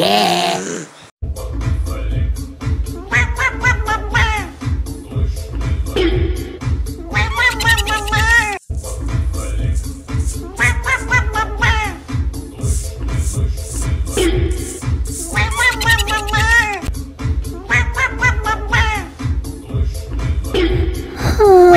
death. Hmm.